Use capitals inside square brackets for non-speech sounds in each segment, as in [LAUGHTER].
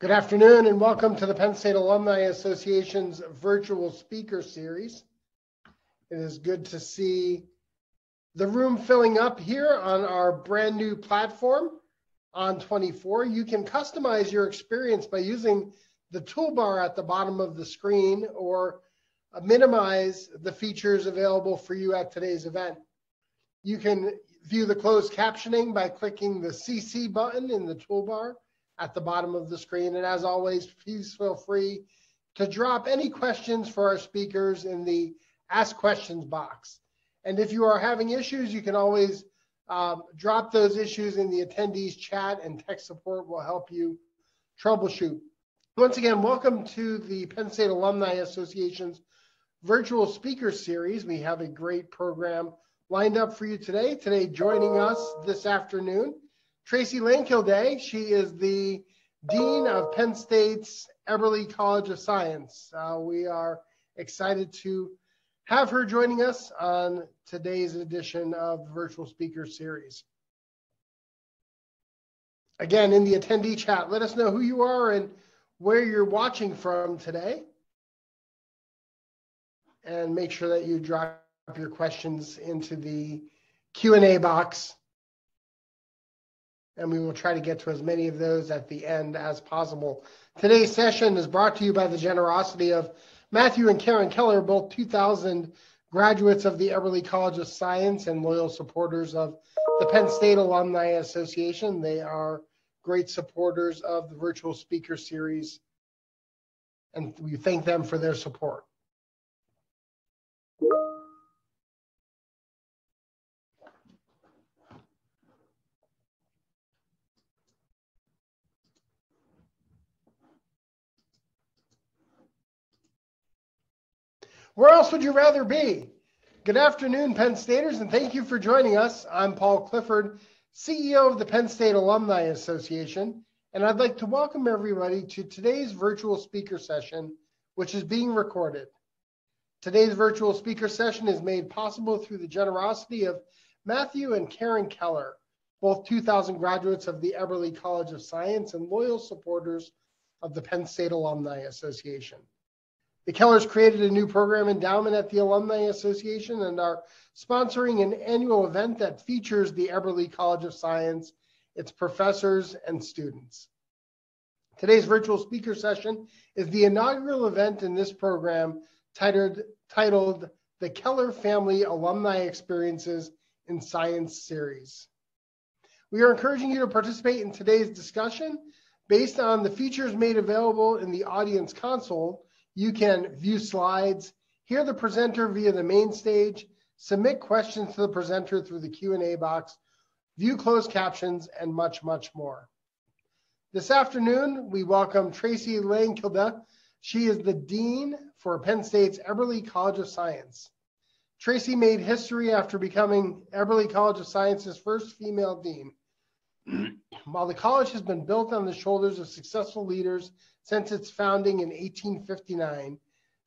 Good afternoon and welcome to the Penn State Alumni Association's virtual speaker series. It is good to see the room filling up here on our brand new platform ON24. You can customize your experience by using the toolbar at the bottom of the screen or minimize the features available for you at today's event. You can view the closed captioning by clicking the CC button in the toolbar at the bottom of the screen. And as always, please feel free to drop any questions for our speakers in the Ask Questions box. And if you are having issues, you can always um, drop those issues in the attendees chat and tech support will help you troubleshoot. Once again, welcome to the Penn State Alumni Association's virtual speaker series. We have a great program lined up for you today. Today, joining us this afternoon Tracy Langkilde. She is the Dean of Penn State's Eberly College of Science. Uh, we are excited to have her joining us on today's edition of the Virtual Speaker Series. Again, in the attendee chat, let us know who you are and where you're watching from today. And make sure that you drop your questions into the Q&A box and we will try to get to as many of those at the end as possible. Today's session is brought to you by the generosity of Matthew and Karen Keller, both 2000 graduates of the Eberly College of Science and loyal supporters of the Penn State Alumni Association. They are great supporters of the virtual speaker series, and we thank them for their support. Where else would you rather be? Good afternoon, Penn Staters, and thank you for joining us. I'm Paul Clifford, CEO of the Penn State Alumni Association, and I'd like to welcome everybody to today's virtual speaker session, which is being recorded. Today's virtual speaker session is made possible through the generosity of Matthew and Karen Keller, both 2000 graduates of the Eberly College of Science and loyal supporters of the Penn State Alumni Association. The Kellers created a new program endowment at the Alumni Association and are sponsoring an annual event that features the Eberly College of Science, its professors, and students. Today's virtual speaker session is the inaugural event in this program titled, titled the Keller Family Alumni Experiences in Science Series. We are encouraging you to participate in today's discussion based on the features made available in the audience console you can view slides, hear the presenter via the main stage, submit questions to the presenter through the Q&A box, view closed captions, and much, much more. This afternoon, we welcome Tracy Langkilde. She is the Dean for Penn State's Eberly College of Science. Tracy made history after becoming Eberly College of Science's first female dean. [CLEARS THROAT] While the college has been built on the shoulders of successful leaders since its founding in 1859,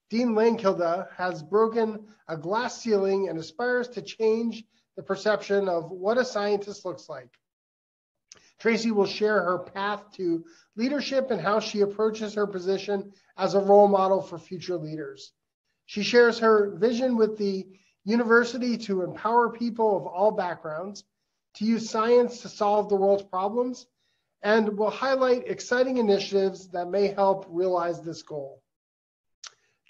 Dean Langkilde has broken a glass ceiling and aspires to change the perception of what a scientist looks like. Tracy will share her path to leadership and how she approaches her position as a role model for future leaders. She shares her vision with the university to empower people of all backgrounds, to use science to solve the world's problems, and will highlight exciting initiatives that may help realize this goal.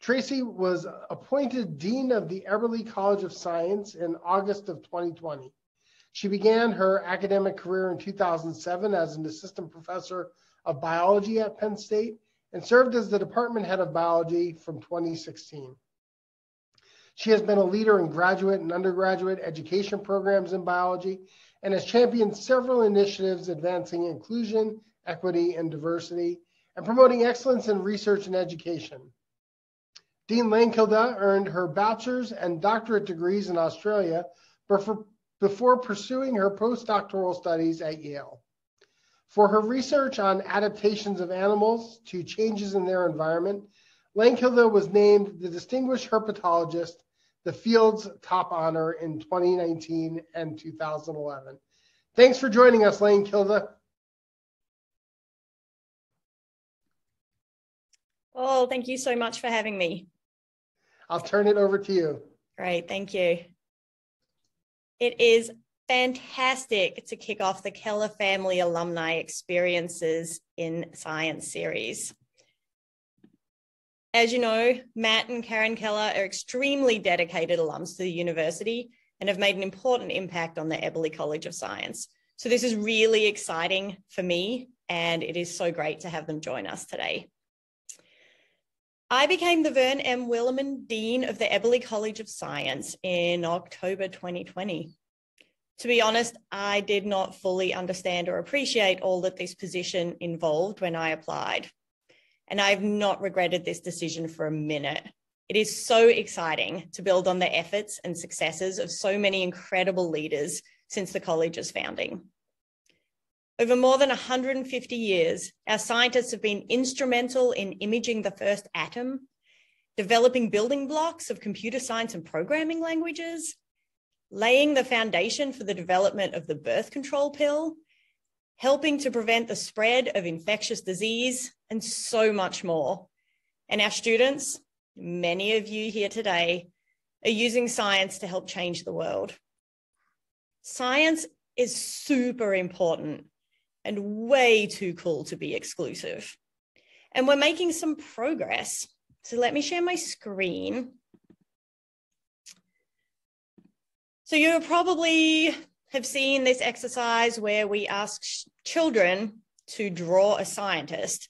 Tracy was appointed Dean of the Eberly College of Science in August of 2020. She began her academic career in 2007 as an assistant professor of biology at Penn State and served as the department head of biology from 2016. She has been a leader in graduate and undergraduate education programs in biology and has championed several initiatives advancing inclusion, equity, and diversity, and promoting excellence in research and education. Dean Langkilde earned her bachelor's and doctorate degrees in Australia before pursuing her postdoctoral studies at Yale. For her research on adaptations of animals to changes in their environment, Langkilde was named the Distinguished Herpetologist the field's top honor in 2019 and 2011. Thanks for joining us, Langkilde. Oh, thank you so much for having me. I'll turn it over to you. Great, thank you. It is fantastic to kick off the Keller Family Alumni Experiences in Science series. As you know, Matt and Karen Keller are extremely dedicated alums to the university and have made an important impact on the Eberly College of Science. So this is really exciting for me, and it is so great to have them join us today. I became the Verne M. Willaman Dean of the Eberly College of Science in October 2020. To be honest, I did not fully understand or appreciate all that this position involved when I applied. And I've not regretted this decision for a minute. It is so exciting to build on the efforts and successes of so many incredible leaders since the college's founding. Over more than 150 years, our scientists have been instrumental in imaging the first atom, developing building blocks of computer science and programming languages, laying the foundation for the development of the birth control pill, helping to prevent the spread of infectious disease, and so much more. And our students, many of you here today, are using science to help change the world. Science is super important and way too cool to be exclusive. And we're making some progress. So let me share my screen. So you probably have seen this exercise where we ask children to draw a scientist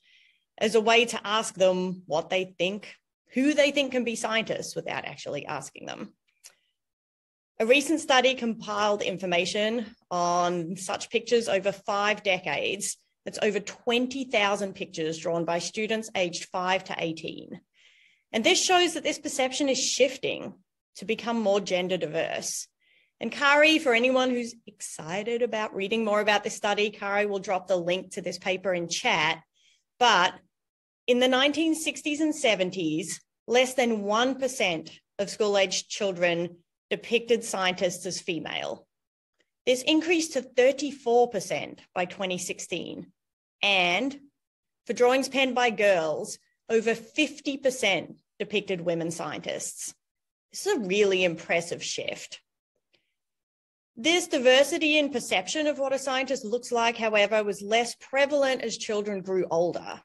as a way to ask them what they think, who they think can be scientists without actually asking them. A recent study compiled information on such pictures over five decades. That's over 20,000 pictures drawn by students aged 5 to 18. And this shows that this perception is shifting to become more gender diverse. And Kari, for anyone who's excited about reading more about this study, Kari will drop the link to this paper in chat. But in the 1960s and 70s, less than 1% of school aged children depicted scientists as female. This increased to 34% by 2016. And for drawings penned by girls, over 50% depicted women scientists. This is a really impressive shift. This diversity in perception of what a scientist looks like, however, was less prevalent as children grew older.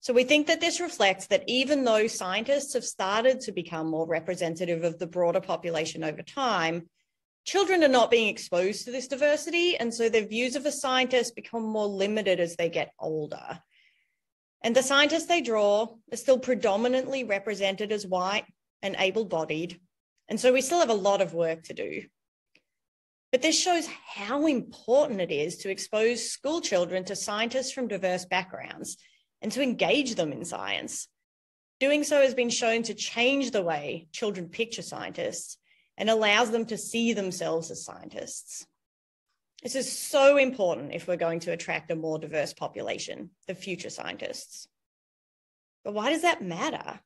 So we think that this reflects that even though scientists have started to become more representative of the broader population over time, children are not being exposed to this diversity. And so their views of a scientist become more limited as they get older. And the scientists they draw are still predominantly represented as white and able bodied. And so we still have a lot of work to do. But this shows how important it is to expose school children to scientists from diverse backgrounds and to engage them in science. Doing so has been shown to change the way children picture scientists and allows them to see themselves as scientists. This is so important if we're going to attract a more diverse population, the future scientists. But why does that matter?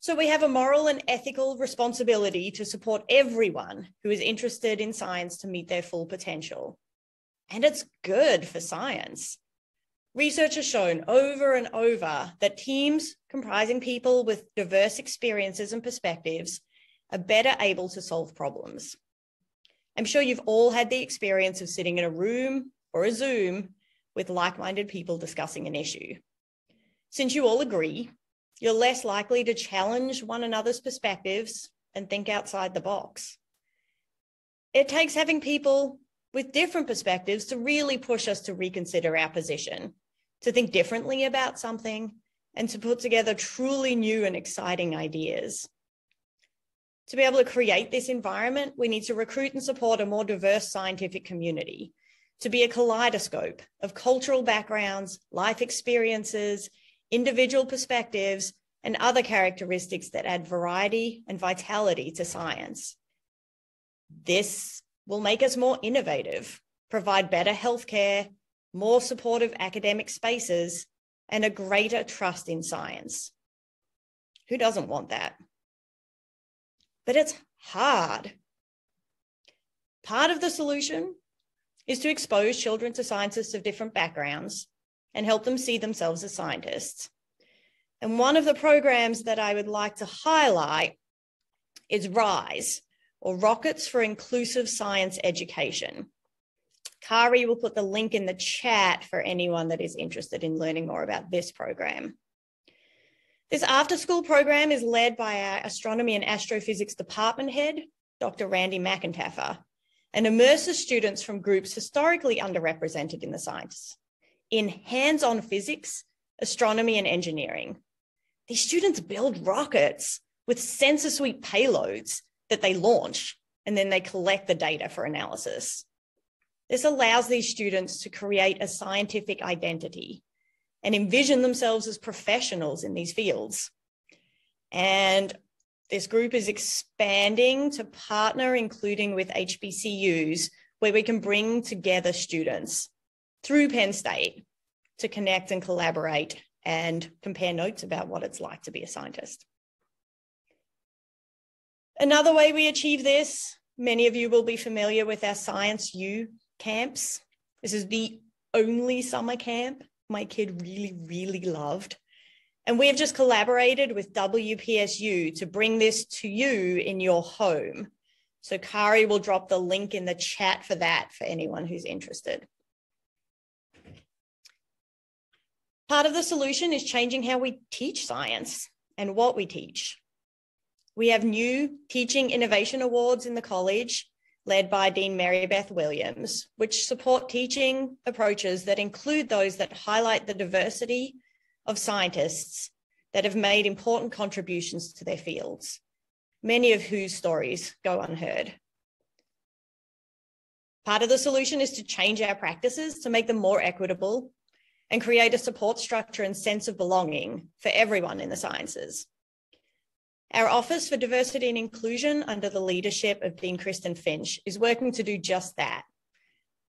So we have a moral and ethical responsibility to support everyone who is interested in science to meet their full potential. And it's good for science. Research has shown over and over that teams comprising people with diverse experiences and perspectives are better able to solve problems. I'm sure you've all had the experience of sitting in a room or a Zoom with like minded people discussing an issue. Since you all agree, you're less likely to challenge one another's perspectives and think outside the box. It takes having people with different perspectives to really push us to reconsider our position, to think differently about something, and to put together truly new and exciting ideas. To be able to create this environment, we need to recruit and support a more diverse scientific community, to be a kaleidoscope of cultural backgrounds, life experiences, individual perspectives, and other characteristics that add variety and vitality to science. This will make us more innovative, provide better healthcare, more supportive academic spaces, and a greater trust in science. Who doesn't want that? But it's hard. Part of the solution is to expose children to scientists of different backgrounds and help them see themselves as scientists. And one of the programs that I would like to highlight is RISE, or Rockets for Inclusive Science Education. Kari will put the link in the chat for anyone that is interested in learning more about this program. This after school program is led by our astronomy and astrophysics department head, Dr. Randy McEntaffer, and immerses students from groups historically underrepresented in the science in hands on physics, astronomy, and engineering. These students build rockets with sensor suite payloads that they launch and then they collect the data for analysis. This allows these students to create a scientific identity and envision themselves as professionals in these fields. And this group is expanding to partner, including with HBCUs, where we can bring together students through Penn State to connect and collaborate and compare notes about what it's like to be a scientist. Another way we achieve this, many of you will be familiar with our Science U camps. This is the only summer camp my kid really, really loved. And we have just collaborated with WPSU to bring this to you in your home. So Kari will drop the link in the chat for that for anyone who's interested. Part of the solution is changing how we teach science and what we teach. We have new Teaching Innovation Awards in the college led by Dean Marybeth Williams, which support teaching approaches that include those that highlight the diversity of scientists that have made important contributions to their fields, many of whose stories go unheard. Part of the solution is to change our practices to make them more equitable and create a support structure and sense of belonging for everyone in the sciences. Our Office for Diversity and Inclusion, under the leadership of Dean Kristen Finch, is working to do just that.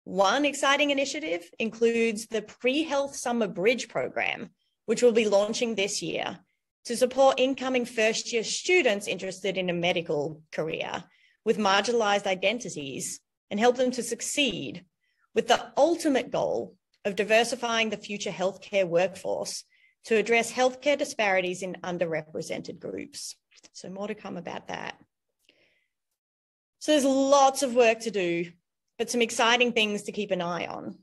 One exciting initiative includes the Pre Health Summer Bridge program, which will be launching this year to support incoming first year students interested in a medical career with marginalized identities and help them to succeed with the ultimate goal of diversifying the future healthcare workforce to address healthcare disparities in underrepresented groups. So more to come about that. So there's lots of work to do, but some exciting things to keep an eye on.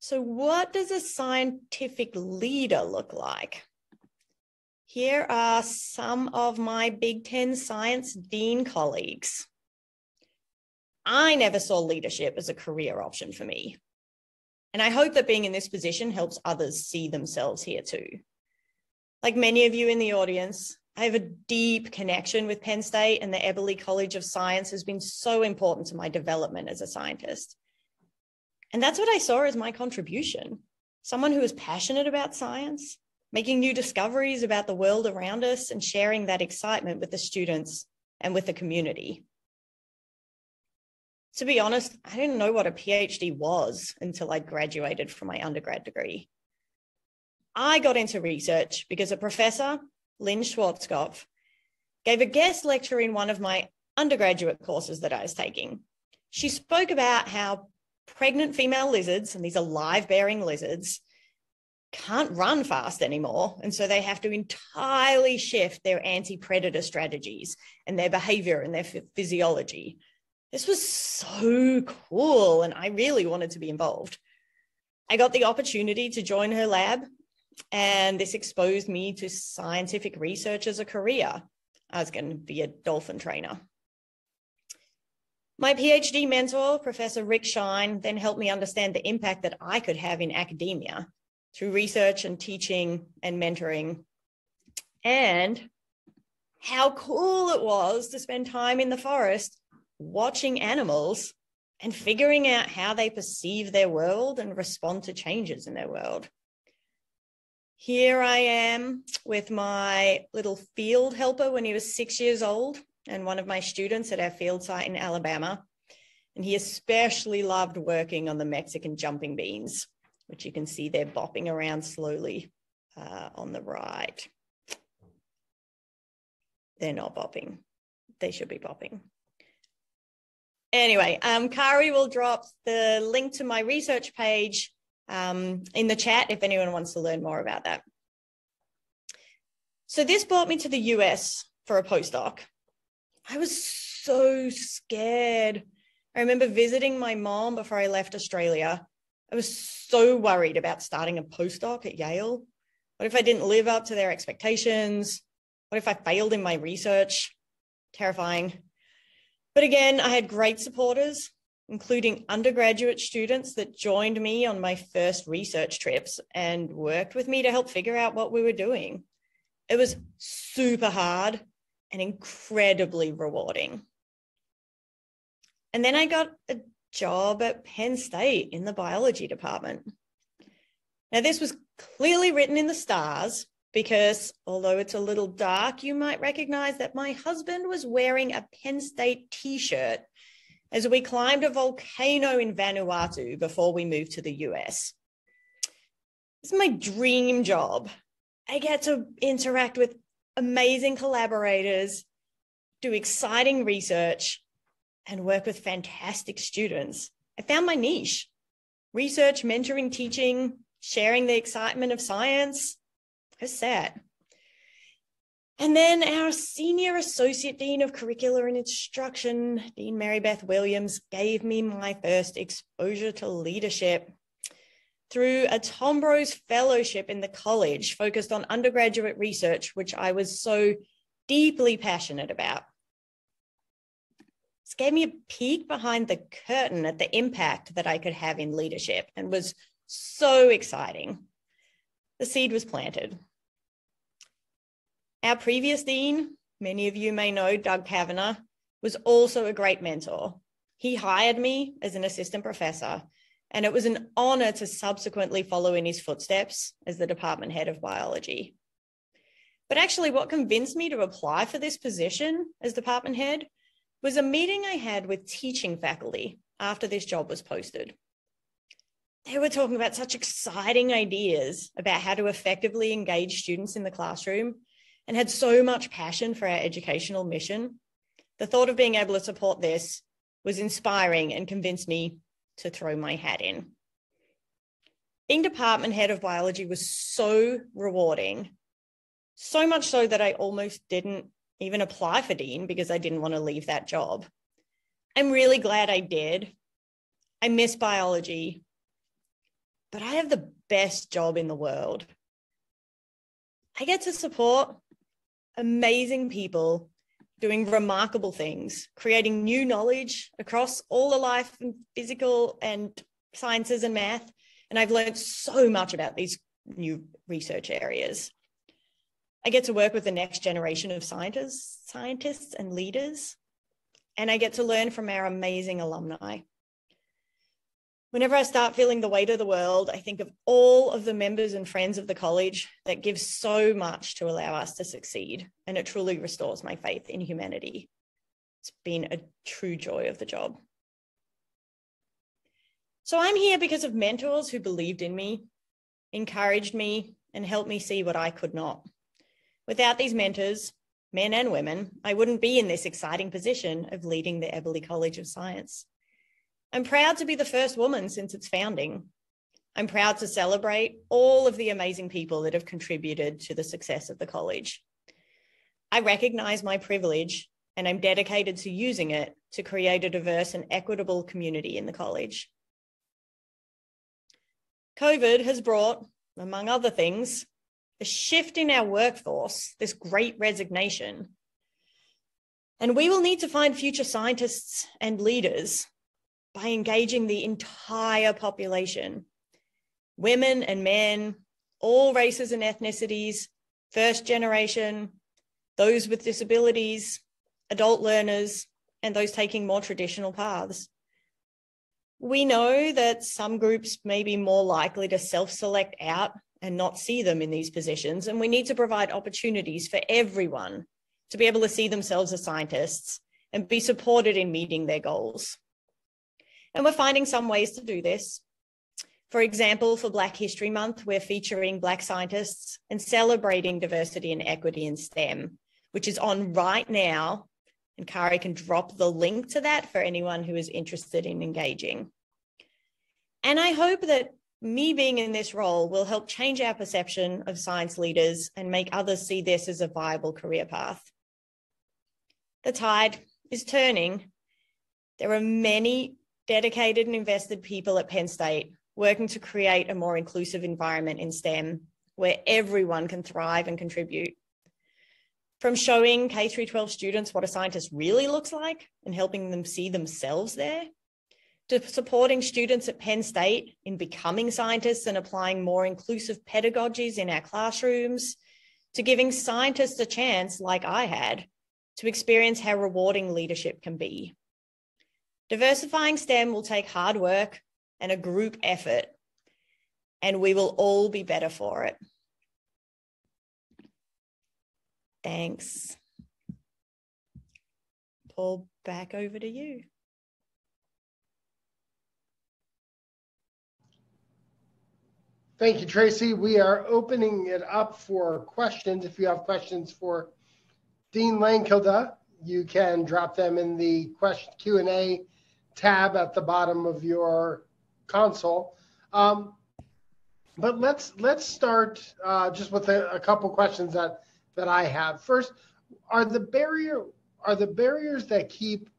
So what does a scientific leader look like? Here are some of my Big Ten science dean colleagues. I never saw leadership as a career option for me. And I hope that being in this position helps others see themselves here too. Like many of you in the audience, I have a deep connection with Penn State, and the Eberly College of Science has been so important to my development as a scientist. And that's what I saw as my contribution someone who is passionate about science, making new discoveries about the world around us, and sharing that excitement with the students and with the community. To be honest, I didn't know what a PhD was until I graduated from my undergrad degree. I got into research because a professor, Lynn Schwarzkopf, gave a guest lecture in one of my undergraduate courses that I was taking. She spoke about how pregnant female lizards, and these are live bearing lizards, can't run fast anymore. And so they have to entirely shift their anti predator strategies and their behavior and their physiology. This was so cool. And I really wanted to be involved. I got the opportunity to join her lab and this exposed me to scientific research as a career. I was going to be a dolphin trainer. My PhD mentor, Professor Rick Shine, then helped me understand the impact that I could have in academia through research and teaching and mentoring, and how cool it was to spend time in the forest watching animals and figuring out how they perceive their world and respond to changes in their world. Here I am with my little field helper when he was six years old and one of my students at our field site in Alabama. And he especially loved working on the Mexican jumping beans, which you can see they're bopping around slowly uh, on the right. They're not bopping. They should be bopping. Anyway, um, Kari will drop the link to my research page um, in the chat if anyone wants to learn more about that. So this brought me to the US for a postdoc. I was so scared. I remember visiting my mom before I left Australia. I was so worried about starting a postdoc at Yale. What if I didn't live up to their expectations? What if I failed in my research? Terrifying. But again, I had great supporters, including undergraduate students that joined me on my first research trips and worked with me to help figure out what we were doing. It was super hard and incredibly rewarding. And then I got a job at Penn State in the biology department. Now, this was clearly written in the stars because although it's a little dark, you might recognize that my husband was wearing a Penn State t shirt as we climbed a volcano in Vanuatu before we moved to the US. It's my dream job. I get to interact with amazing collaborators, do exciting research, and work with fantastic students. I found my niche research, mentoring, teaching, sharing the excitement of science. Was sad. And then our senior associate dean of curricular and instruction, Dean Mary Beth Williams, gave me my first exposure to leadership through a Tombrose fellowship in the college focused on undergraduate research, which I was so deeply passionate about. This gave me a peek behind the curtain at the impact that I could have in leadership and was so exciting. The seed was planted. Our previous dean, many of you may know Doug Cavener, was also a great mentor. He hired me as an assistant professor and it was an honor to subsequently follow in his footsteps as the department head of biology. But actually, what convinced me to apply for this position as department head was a meeting I had with teaching faculty after this job was posted. They were talking about such exciting ideas about how to effectively engage students in the classroom and had so much passion for our educational mission. The thought of being able to support this was inspiring and convinced me to throw my hat in. Being department head of biology was so rewarding, so much so that I almost didn't even apply for Dean because I didn't want to leave that job. I'm really glad I did. I miss biology, but I have the best job in the world. I get to support amazing people doing remarkable things, creating new knowledge across all the life and physical and sciences and math. And I've learned so much about these new research areas. I get to work with the next generation of scientists, scientists and leaders, and I get to learn from our amazing alumni. Whenever I start feeling the weight of the world, I think of all of the members and friends of the college that give so much to allow us to succeed, and it truly restores my faith in humanity. It's been a true joy of the job. So I'm here because of mentors who believed in me, encouraged me, and helped me see what I could not. Without these mentors, men and women, I wouldn't be in this exciting position of leading the Eberly College of Science. I'm proud to be the first woman since its founding. I'm proud to celebrate all of the amazing people that have contributed to the success of the college. I recognize my privilege and I'm dedicated to using it to create a diverse and equitable community in the college. COVID has brought, among other things, a shift in our workforce, this great resignation. And we will need to find future scientists and leaders by engaging the entire population women and men, all races and ethnicities, first generation, those with disabilities, adult learners, and those taking more traditional paths. We know that some groups may be more likely to self select out and not see them in these positions, and we need to provide opportunities for everyone to be able to see themselves as scientists and be supported in meeting their goals. And we're finding some ways to do this. For example, for Black History Month, we're featuring Black scientists and celebrating diversity and equity in STEM, which is on right now. And Kari can drop the link to that for anyone who is interested in engaging. And I hope that me being in this role will help change our perception of science leaders and make others see this as a viable career path. The tide is turning. There are many dedicated and invested people at Penn State working to create a more inclusive environment in STEM where everyone can thrive and contribute. From showing K 12 students what a scientist really looks like and helping them see themselves there, to supporting students at Penn State in becoming scientists and applying more inclusive pedagogies in our classrooms, to giving scientists a chance, like I had, to experience how rewarding leadership can be. Diversifying STEM will take hard work and a group effort, and we will all be better for it. Thanks. Paul, back over to you. Thank you, Tracy. We are opening it up for questions. If you have questions for Dean Langkilde, you can drop them in the question Q&A tab at the bottom of your console. Um, but let's let's start uh, just with a, a, couple questions that that I have. First, are the barrier are the barriers that keep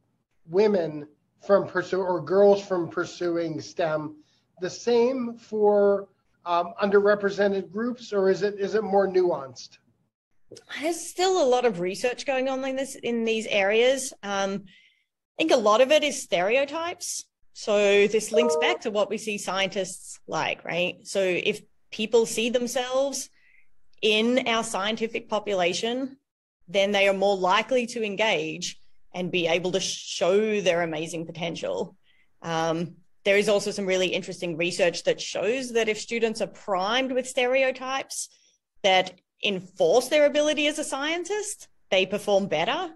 women from pursue or girls from pursuing STEM the same for um, underrepresented groups, or is it is it more nuanced? There's still a lot of research going on in this in these areas. Um, I think a lot of it is stereotypes. So this links back to what we see scientists like, right? So if people see themselves in our scientific population, then they are more likely to engage and be able to show their amazing potential. Um, there is also some really interesting research that shows that if students are primed with stereotypes that enforce their ability as a scientist, they perform better.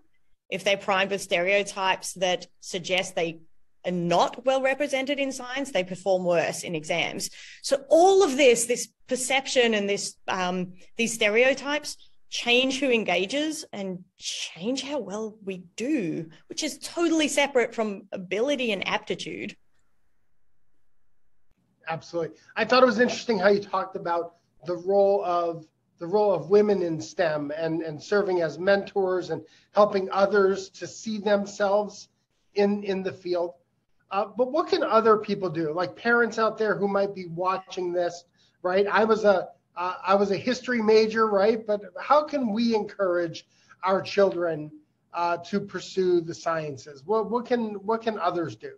If they're primed with stereotypes that suggest they are not well represented in science, they perform worse in exams. So all of this, this perception and this um, these stereotypes change who engages and change how well we do, which is totally separate from ability and aptitude absolutely. I thought it was interesting how you talked about the role of the role of women in STEM and, and serving as mentors and helping others to see themselves in, in the field. Uh, but what can other people do? Like parents out there who might be watching this, right? I was a uh, I was a history major, right? But how can we encourage our children uh, to pursue the sciences? What what can what can others do?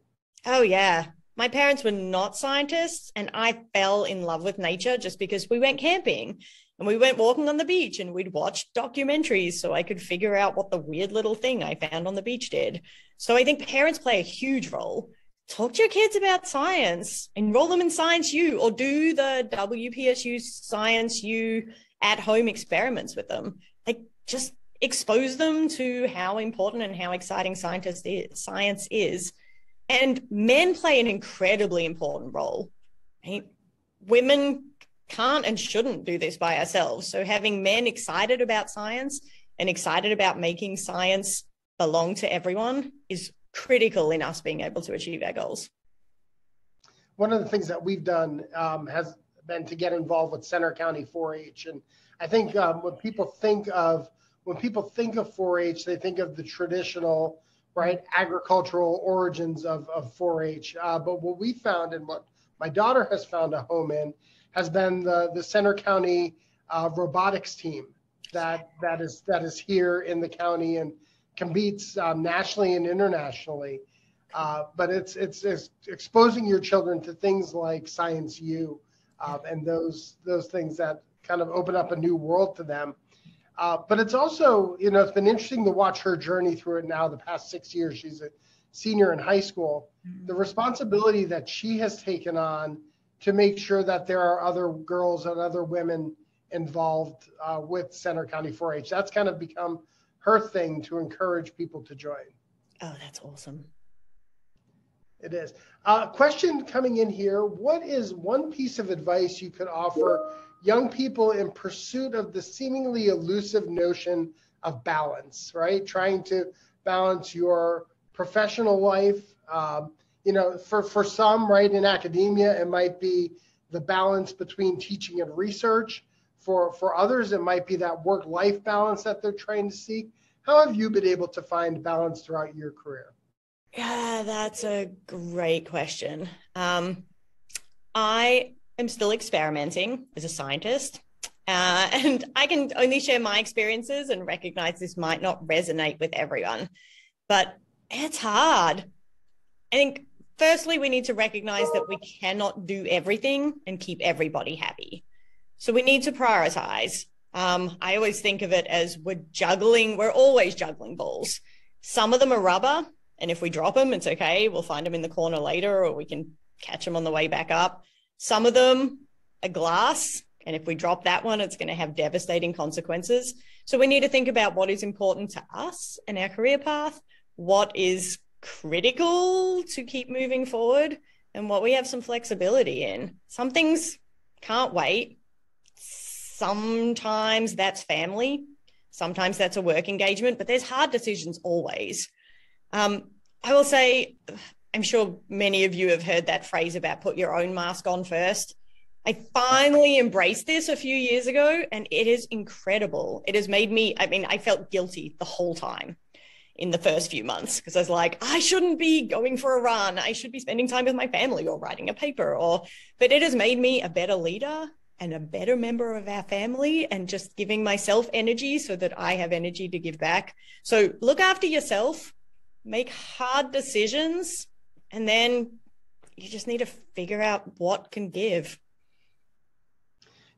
Oh yeah, my parents were not scientists, and I fell in love with nature just because we went camping and we went walking on the beach and we'd watch documentaries so I could figure out what the weird little thing I found on the beach did. So I think parents play a huge role. Talk to your kids about science, enroll them in Science U, or do the WPSU Science U at home experiments with them. Like just expose them to how important and how exciting scientist is, science is and men play an incredibly important role. Right? Women can't and shouldn't do this by ourselves. So having men excited about science and excited about making science belong to everyone is critical in us being able to achieve our goals. One of the things that we've done um, has been to get involved with Centre County 4-H, and I think um, when people think of when people think of 4-H, they think of the traditional right, agricultural origins of, of 4-H. Uh, but what we found and what my daughter has found a home in has been the, the Centre County uh, robotics team that, that, is, that is here in the county and competes um, nationally and internationally. Uh, but it's, it's, it's exposing your children to things like Science U uh, and those those things that kind of open up a new world to them. Uh, but it's also, you know, it's been interesting to watch her journey through it now the past six years. She's a senior in high school. Mm-hmm. The responsibility that she has taken on to make sure that there are other girls and other women involved uh, with Centre County 4 H. That's kind of become her thing to encourage people to join. Oh, that's awesome. It is. Uh, question coming in here What is one piece of advice you could offer young people in pursuit of the seemingly elusive notion of balance, right? Trying to balance your professional life. Um, you know, for, for some, right, in academia, it might be the balance between teaching and research. For, for others, it might be that work life balance that they're trying to seek. How have you been able to find balance throughout your career? Yeah, that's a great question. Um, I am still experimenting as a scientist. Uh, and I can only share my experiences and recognize this might not resonate with everyone, but it's hard. I think, firstly, we need to recognize that we cannot do everything and keep everybody happy. So we need to prioritize. Um, I always think of it as we're juggling, we're always juggling balls. Some of them are rubber, and if we drop them, it's okay. We'll find them in the corner later, or we can catch them on the way back up. Some of them are glass, and if we drop that one, it's going to have devastating consequences. So we need to think about what is important to us and our career path, what is critical to keep moving forward, and what we have some flexibility in. Some things can't wait. Sometimes that's family. Sometimes that's a work engagement, but there's hard decisions always. Um, I will say, I'm sure many of you have heard that phrase about put your own mask on first. I finally embraced this a few years ago and it is incredible. It has made me, I mean, I felt guilty the whole time in the first few months because I was like, I shouldn't be going for a run. I should be spending time with my family or writing a paper or, but it has made me a better leader and a better member of our family and just giving myself energy so that I have energy to give back. So look after yourself, make hard decisions, and then you just need to figure out what can give.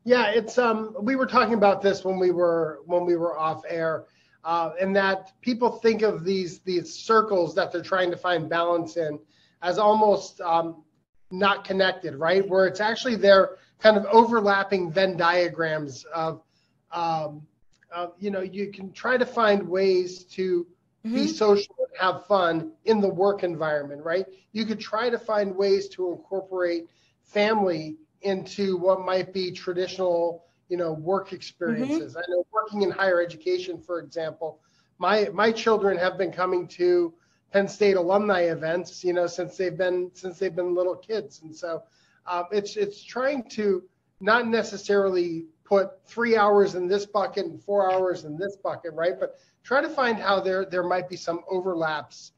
Yeah, it's um we were talking about this when we were when we were off air. Uh, and that people think of these these circles that they're trying to find balance in as almost um, not connected, right? Where it's actually they're kind of overlapping Venn diagrams of, um, of you know, you can try to find ways to mm-hmm. be social and have fun in the work environment, right? You could try to find ways to incorporate family into what might be traditional, you know, work experiences. Mm-hmm. I know working in higher education, for example, my my children have been coming to Penn State alumni events, you know, since they've been since they've been little kids, and so um, it's it's trying to not necessarily put three hours in this bucket and four hours in this bucket, right? But try to find how there there might be some overlaps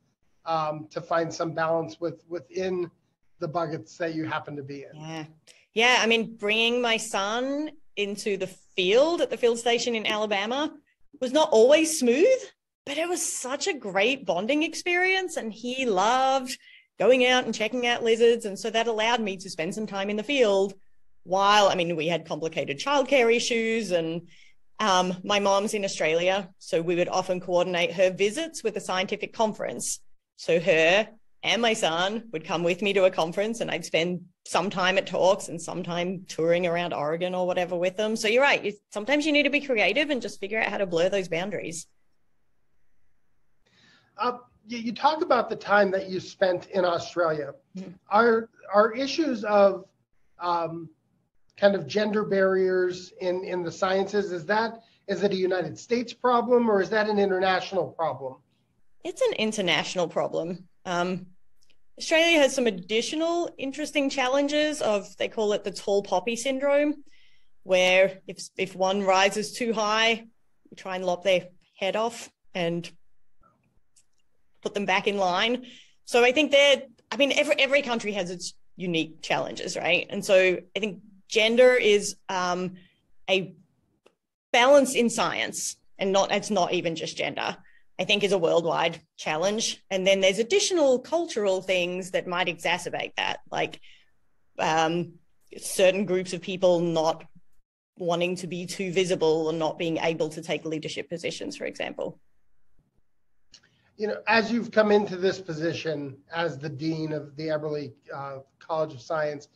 um, to find some balance with within the buckets that you happen to be in. Yeah, yeah, I mean, bringing my son into the field at the field station in Alabama was not always smooth, but it was such a great bonding experience. And he loved going out and checking out lizards. And so that allowed me to spend some time in the field while, I mean, we had complicated childcare issues and um, my mom's in Australia. So we would often coordinate her visits with a scientific conference. So her and my son would come with me to a conference and I'd spend some time at talks and some time touring around Oregon or whatever with them. So you're right. sometimes you need to be creative and just figure out how to blur those boundaries. Uh, you, you, talk about the time that you spent in Australia. Mm-hmm. Are are issues of um, kind of gender barriers in in the sciences? Is that is it a United States problem or is that an international problem? It's an international problem. Um, Australia has some additional interesting challenges of they call it the tall poppy syndrome, where if if one rises too high, you try and lop their head off and put them back in line. So I think that I mean every every country has its unique challenges, right? And so I think gender is um, a balance in science, and not it's not even just gender. I think is a worldwide challenge. And then there's additional cultural things that might exacerbate that, like um, certain groups of people not wanting to be too visible or not being able to take leadership positions, for example. You know, as you've come into this position as the dean of the Eberly uh, College of Science,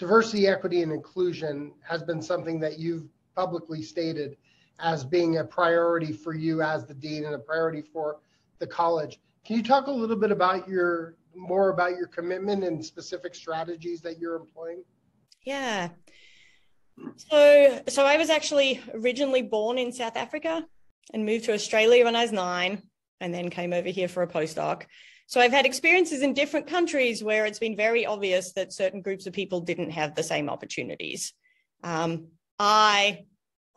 diversity, equity, and inclusion has been something that you've publicly stated as being a priority for you as the dean and a priority for the college. Can you talk a little bit about your more about your commitment and specific strategies that you're employing? Yeah. So so I was actually originally born in South Africa and moved to Australia when I was 9 and then came over here for a postdoc. So I've had experiences in different countries where it's been very obvious that certain groups of people didn't have the same opportunities. Um, I,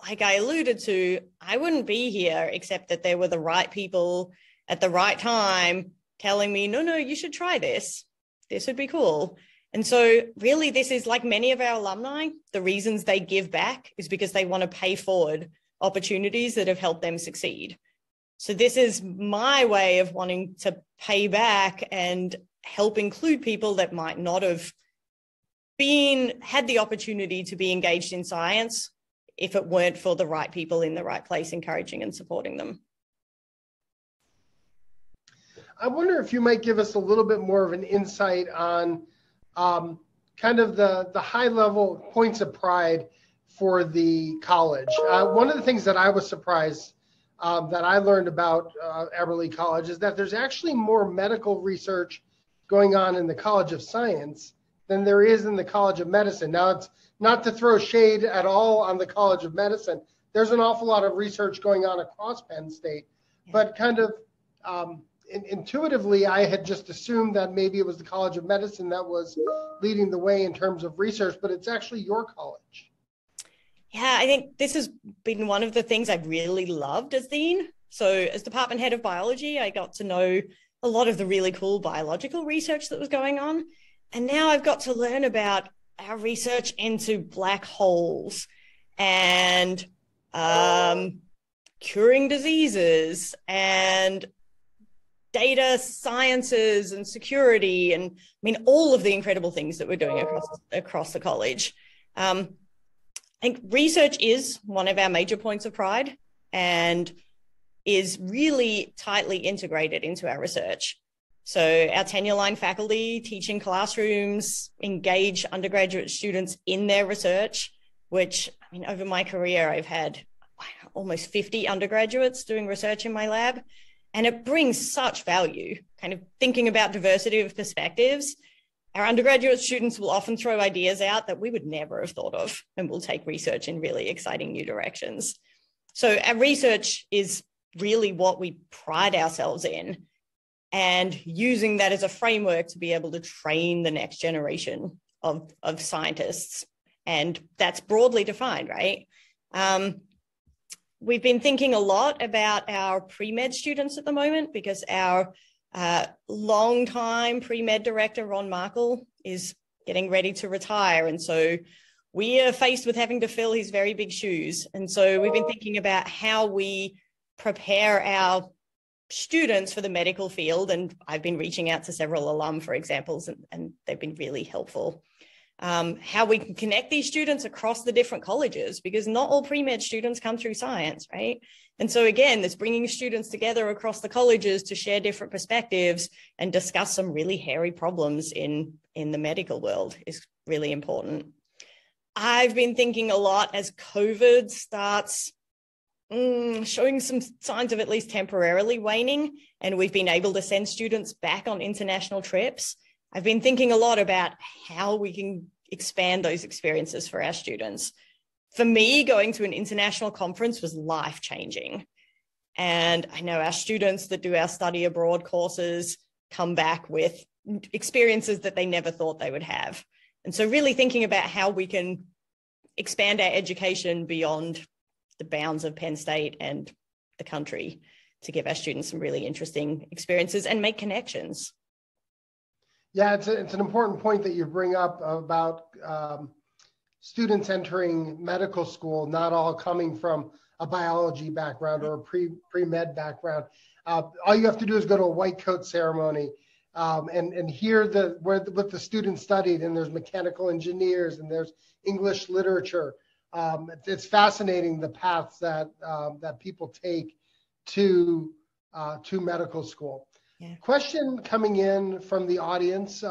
like I alluded to, I wouldn't be here except that there were the right people at the right time telling me, no, no, you should try this. This would be cool. And so, really, this is like many of our alumni, the reasons they give back is because they want to pay forward opportunities that have helped them succeed. So, this is my way of wanting to pay back and help include people that might not have been had the opportunity to be engaged in science if it weren't for the right people in the right place encouraging and supporting them. I wonder if you might give us a little bit more of an insight on um, kind of the, the high level points of pride for the college. Uh, one of the things that I was surprised um, that I learned about uh, Eberly College is that there's actually more medical research going on in the College of Science than there is in the College of Medicine. Now, it's not to throw shade at all on the College of Medicine. There's an awful lot of research going on across Penn State, but kind of um, intuitively, I had just assumed that maybe it was the College of Medicine that was leading the way in terms of research, but it's actually your college. Yeah, I think this has been one of the things I've really loved as dean. So, as department head of biology, I got to know a lot of the really cool biological research that was going on. And now I've got to learn about our research into black holes and um, curing diseases and data sciences and security and I mean all of the incredible things that we're doing across across the college. Um, I think research is one of our major points of pride and is really tightly integrated into our research. So our tenure line faculty teaching classrooms engage undergraduate students in their research, which I mean over my career I've had almost 50 undergraduates doing research in my lab and it brings such value, kind of thinking about diversity of perspectives. Our undergraduate students will often throw ideas out that we would never have thought of, and will take research in really exciting new directions. So, our research is really what we pride ourselves in, and using that as a framework to be able to train the next generation of, of scientists. And that's broadly defined, right? Um, we've been thinking a lot about our pre-med students at the moment because our uh, long-time pre-med director, Ron Markle, is getting ready to retire. And so we are faced with having to fill his very big shoes. And so we've been thinking about how we prepare our students for the medical field. And I've been reaching out to several alum for examples, and, and they've been really helpful um, how we can connect these students across the different colleges because not all pre-med students come through science, right? And so again, this bringing students together across the colleges to share different perspectives and discuss some really hairy problems in, in the medical world is really important. I've been thinking a lot as COVID starts mm, showing some signs of at least temporarily waning, and we've been able to send students back on international trips. I've been thinking a lot about how we can expand those experiences for our students. For me, going to an international conference was life changing. And I know our students that do our study abroad courses come back with experiences that they never thought they would have. And so, really thinking about how we can expand our education beyond the bounds of Penn State and the country to give our students some really interesting experiences and make connections. Yeah, it's, a, it's an important point that you bring up about um, students entering medical school, not all coming from a biology background or a pre pre med background. Uh, all you have to do is go to a white coat ceremony um, and and hear the where the, what the students studied. And there's mechanical engineers and there's English literature. Um, it's fascinating the paths that um, that people take to uh, to medical school. Yeah. Question coming in from the audience.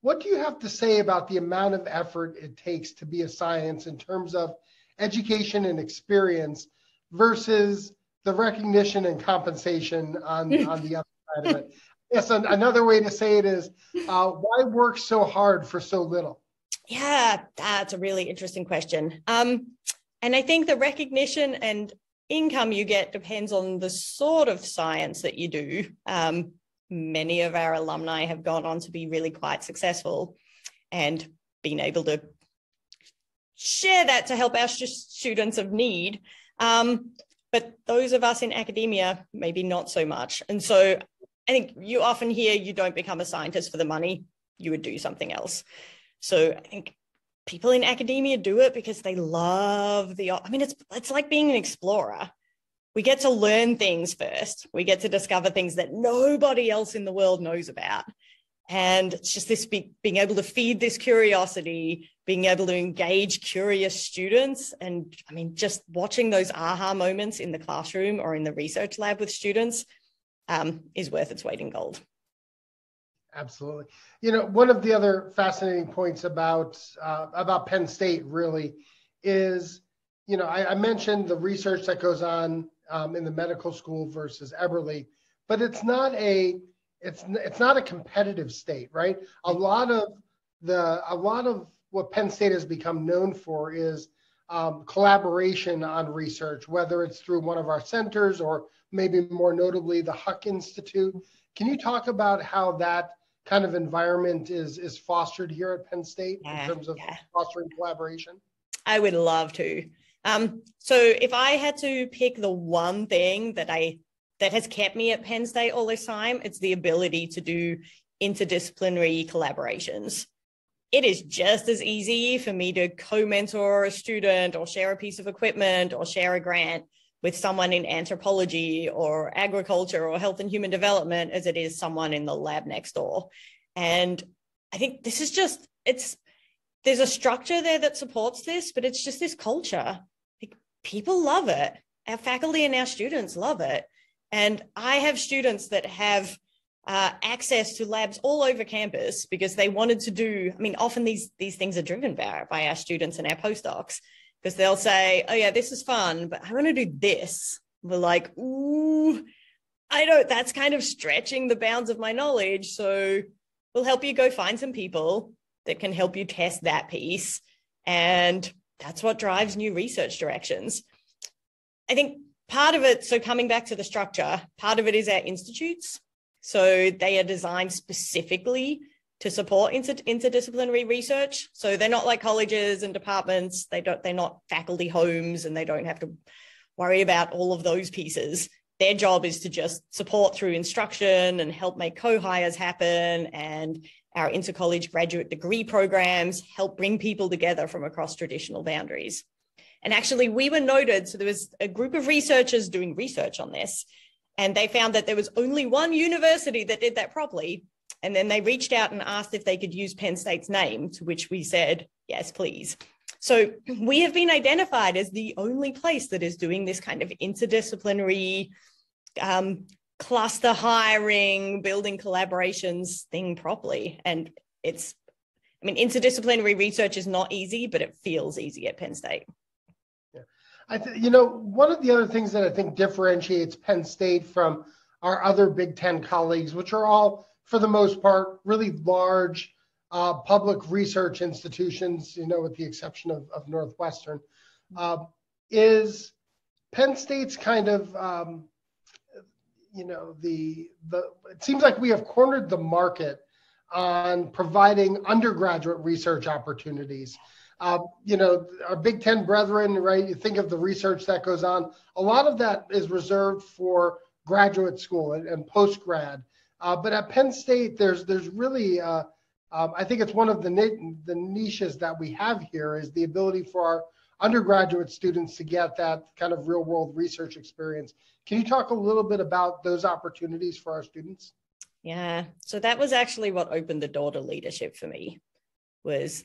What do you have to say about the amount of effort it takes to be a science in terms of education and experience versus the recognition and compensation on, [LAUGHS] on the other side of it? Yes, an, another way to say it is uh, why work so hard for so little? Yeah, that's a really interesting question. Um, and I think the recognition and income you get depends on the sort of science that you do. Um, many of our alumni have gone on to be really quite successful and been able to share that to help our students of need. Um, but those of us in academia, maybe not so much. And so I think you often hear you don't become a scientist for the money, you would do something else. So I think people in academia do it because they love the I mean it's it's like being an explorer. We get to learn things first. We get to discover things that nobody else in the world knows about. And it's just this be, being able to feed this curiosity, being able to engage curious students. And I mean, just watching those aha moments in the classroom or in the research lab with students um, is worth its weight in gold. Absolutely. You know, one of the other fascinating points about uh, about Penn State really is, you know, I, I mentioned the research that goes on um, in the medical school versus Eberly, but it's not a it's it's not a competitive state, right? A lot of the a lot of what Penn State has become known for is um, collaboration on research, whether it's through one of our centers or maybe more notably the Huck Institute. Can you talk about how that kind of environment is is fostered here at Penn State yeah, in terms of yeah. fostering collaboration? I would love to. Um, so if I had to pick the one thing that I that has kept me at Penn State all this time, it's the ability to do interdisciplinary collaborations. It is just as easy for me to co-mentor a student or share a piece of equipment or share a grant with someone in anthropology or agriculture or health and human development as it is someone in the lab next door. And I think this is just, it's, there's a structure there that supports this, but it's just this culture. Like, people love it. Our faculty and our students love it. And I have students that have uh, access to labs all over campus because they wanted to do. I mean, often these these things are driven by, by our students and our postdocs because they'll say, "Oh yeah, this is fun, but I want to do this." We're like, "Ooh, I don't." That's kind of stretching the bounds of my knowledge. So we'll help you go find some people that can help you test that piece, and that's what drives new research directions. I think part of it. So coming back to the structure, part of it is our institutes. So they are designed specifically to support inter- interdisciplinary research. So they're not like colleges and departments. They don't. They're not faculty homes, and they don't have to worry about all of those pieces. Their job is to just support through instruction and help make co-hires happen, and our intercollege graduate degree programs help bring people together from across traditional boundaries. And actually, we were noted. So there was a group of researchers doing research on this, and they found that there was only one university that did that properly, and then they reached out and asked if they could use Penn State's name, to which we said, yes, please. So we have been identified as the only place that is doing this kind of interdisciplinary um, cluster hiring, building collaborations thing properly. And it's, I mean, interdisciplinary research is not easy, but it feels easy at Penn State. Yeah. I th- you know, one of the other things that I think differentiates Penn State from our other Big Ten colleagues, which are all for the most part, really large uh, public research institutions, you know, with the exception of, of Northwestern, uh, is Penn State's kind of, um, you know, the the. It seems like we have cornered the market on providing undergraduate research opportunities. Uh, you know, our Big Ten brethren, right? You think of the research that goes on. A lot of that is reserved for graduate school and, and post grad. Uh, but at Penn State, there's there's really uh, um, I think it's one of the the niches that we have here is the ability for our undergraduate students to get that kind of real world research experience. Can you talk a little bit about those opportunities for our students? Yeah, so that was actually what opened the door to leadership for me was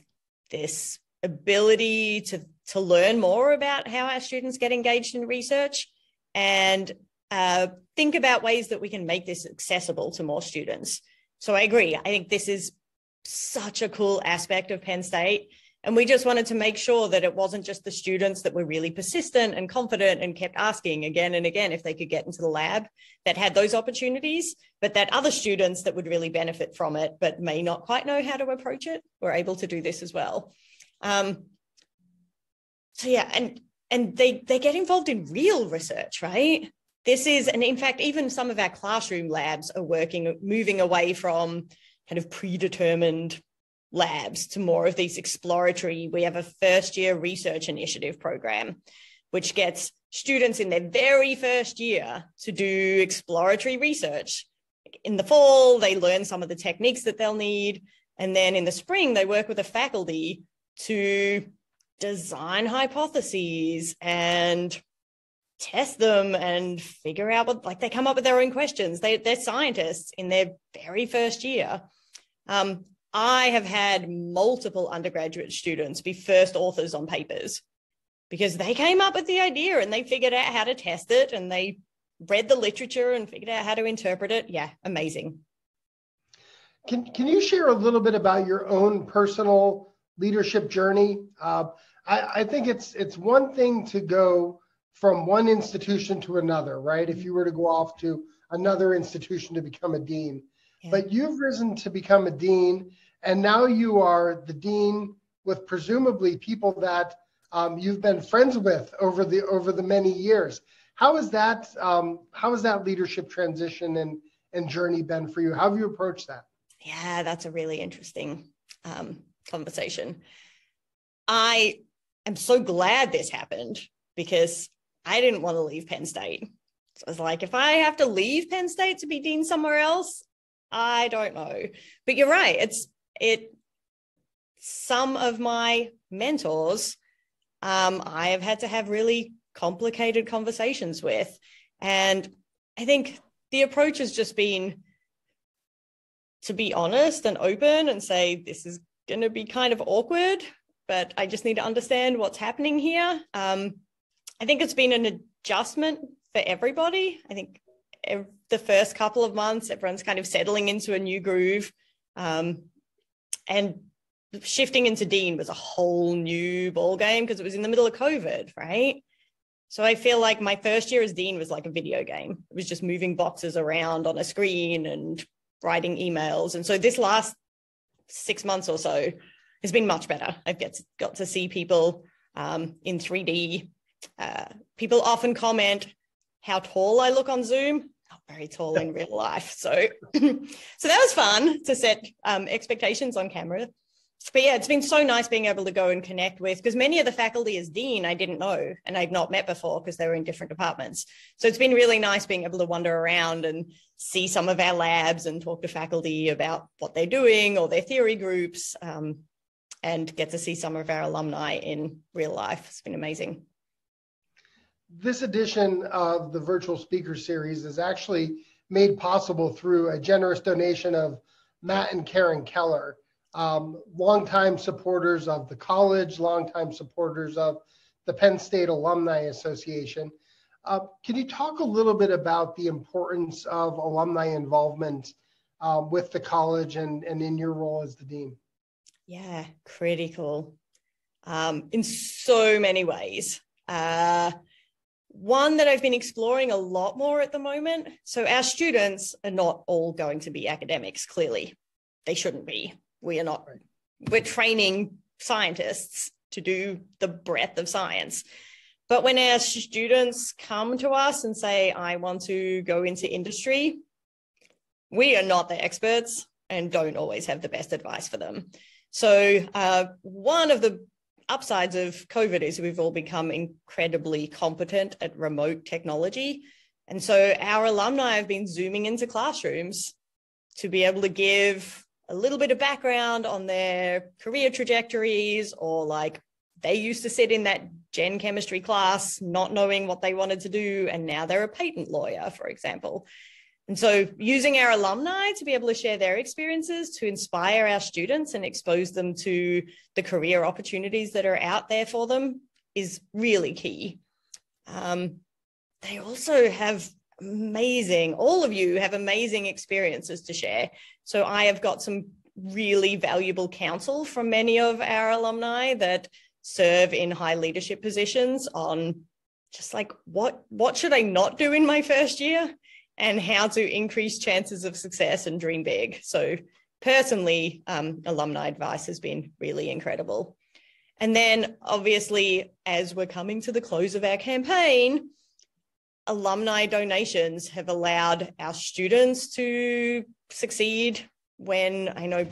this ability to to learn more about how our students get engaged in research and uh, think about ways that we can make this accessible to more students. So I agree. I think this is such a cool aspect of Penn State. And we just wanted to make sure that it wasn't just the students that were really persistent and confident and kept asking again and again if they could get into the lab that had those opportunities, but that other students that would really benefit from it but may not quite know how to approach it were able to do this as well. Um, so yeah, and and they they get involved in real research, right? this is, and in fact, even some of our classroom labs are working, moving away from kind of predetermined labs to more of these exploratory. We have a first year research initiative program, which gets students in their very first year to do exploratory research. In the fall, they learn some of the techniques that they'll need. And then in the spring, they work with the faculty to design hypotheses and test them and figure out what like they come up with their own questions they, they're scientists in their very first year um, i have had multiple undergraduate students be first authors on papers because they came up with the idea and they figured out how to test it and they read the literature and figured out how to interpret it yeah amazing can, can you share a little bit about your own personal leadership journey uh, I, I think it's it's one thing to go from one institution to another, right? If you were to go off to another institution to become a dean, yeah. but you've risen to become a dean, and now you are the dean with presumably people that um, you've been friends with over the over the many years. How is that? Um, how has that leadership transition and and journey been for you? How have you approached that? Yeah, that's a really interesting um, conversation. I am so glad this happened because I didn't want to leave Penn State. So I was like, if I have to leave Penn State to be dean somewhere else, I don't know. But you're right. It's it. Some of my mentors, um, I have had to have really complicated conversations with, and I think the approach has just been to be honest and open and say this is going to be kind of awkward, but I just need to understand what's happening here. Um, I think it's been an adjustment for everybody. I think the first couple of months, everyone's kind of settling into a new groove. Um, and shifting into Dean was a whole new ball game because it was in the middle of COVID, right? So I feel like my first year as Dean was like a video game. It was just moving boxes around on a screen and writing emails. And so this last six months or so has been much better. I've get got to see people um, in 3D uh, people often comment how tall I look on Zoom. Not very tall in real life. So, [LAUGHS] so that was fun to set um, expectations on camera. But yeah, it's been so nice being able to go and connect with because many of the faculty as dean I didn't know and I'd not met before because they were in different departments. So it's been really nice being able to wander around and see some of our labs and talk to faculty about what they're doing or their theory groups um, and get to see some of our alumni in real life. It's been amazing this edition of the virtual speaker series is actually made possible through a generous donation of Matt and Karen Keller, um, longtime supporters of the college, longtime supporters of the Penn State Alumni Association. Uh, can you talk a little bit about the importance of alumni involvement uh, with the college and, and in your role as the dean? Yeah, critical um, in so many ways. Uh, one that I've been exploring a lot more at the moment. So, our students are not all going to be academics, clearly. They shouldn't be. We are not, we're training scientists to do the breadth of science. But when our students come to us and say, I want to go into industry, we are not the experts and don't always have the best advice for them. So, uh, one of the upsides of COVID is we've all become incredibly competent at remote technology. And so our alumni have been zooming into classrooms to be able to give a little bit of background on their career trajectories or like they used to sit in that gen chemistry class not knowing what they wanted to do and now they're a patent lawyer for example and so, using our alumni to be able to share their experiences to inspire our students and expose them to the career opportunities that are out there for them is really key. Um, they also have amazing, all of you have amazing experiences to share. So, I have got some really valuable counsel from many of our alumni that serve in high leadership positions on just like what what should I not do in my first year? And how to increase chances of success and dream big. So, personally, um, alumni advice has been really incredible. And then, obviously, as we're coming to the close of our campaign, alumni donations have allowed our students to succeed when I know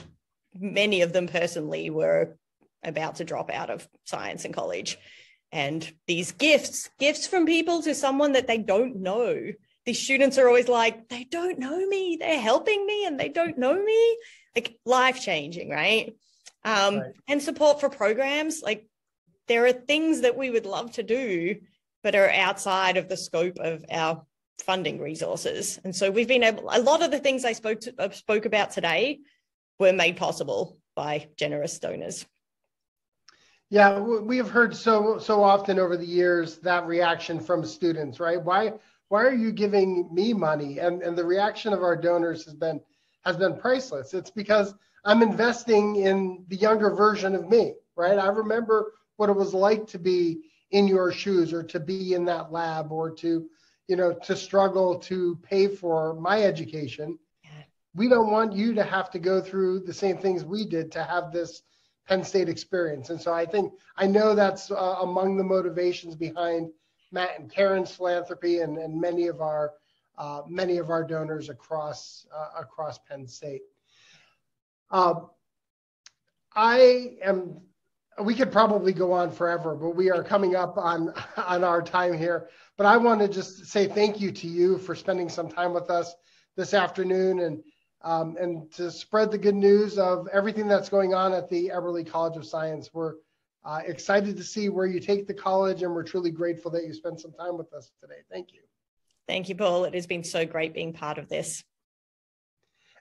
many of them personally were about to drop out of science in college. And these gifts, gifts from people to someone that they don't know. These students are always like, they don't know me. They're helping me and they don't know me. Like life changing, right? Um, right? And support for programs. Like there are things that we would love to do, but are outside of the scope of our funding resources. And so we've been able, a lot of the things I spoke to, uh, spoke about today were made possible by generous donors. Yeah, we have heard so so often over the years that reaction from students, right? Why why are you giving me money? And and the reaction of our donors has been has been priceless. It's because I'm investing in the younger version of me, right? I remember what it was like to be in your shoes or to be in that lab or to you know to struggle to pay for my education we don't want you to have to go through the same things we did to have this Penn State experience. And so I think I know that's uh, among the motivations behind Matt and Karen's philanthropy and, and many of our uh, many of our donors across uh, across Penn State. Um, I am. We could probably go on forever, but we are coming up on [LAUGHS] on our time here. But I want to just say thank you to you for spending some time with us this afternoon and um, and to spread the good news of everything that's going on at the Eberly College of Science. We're uh, excited to see where you take the college, and we're truly grateful that you spent some time with us today. Thank you. Thank you, Paul. It has been so great being part of this.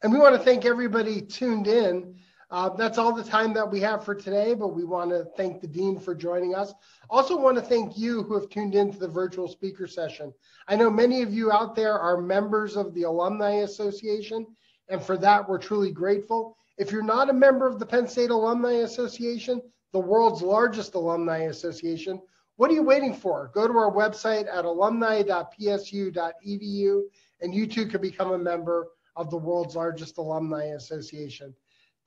And we want to thank everybody tuned in. Uh, that's all the time that we have for today, but we want to thank the Dean for joining us. Also, want to thank you who have tuned in to the virtual speaker session. I know many of you out there are members of the Alumni Association, and for that, we're truly grateful. If you're not a member of the Penn State Alumni Association, the world's largest alumni association, what are you waiting for? Go to our website at alumni.psu.edu, and you too can become a member of the world's largest alumni association.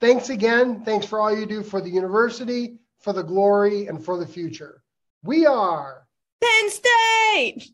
Thanks again. Thanks for all you do for the university, for the glory, and for the future. We are Penn State!